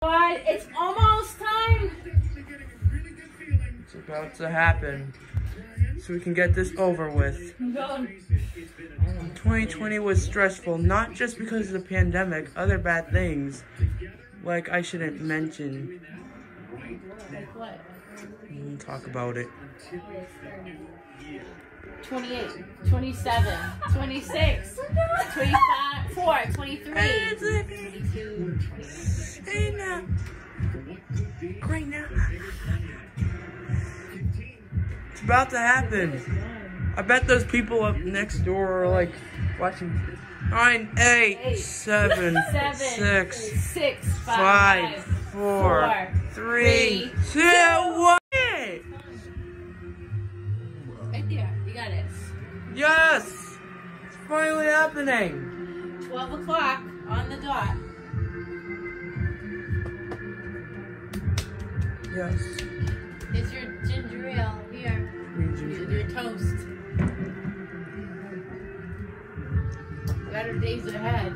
But it's almost time. It's about to happen. So we can get this over with. I'm going. 2020 was stressful, not just because of the pandemic, other bad things. Like I shouldn't mention. Like what? We'll talk about it. 28, 27, 26, 24, 23, 22, It's about to happen. I bet those people up next door are like watching. Nine, eight, Eight, seven, seven, six, six, five, five, four, four, three, three, two, one. Right there, you got it. Yes! It's finally happening. 12 o'clock on the dot. Yes. It's your ginger ale. Better days ahead.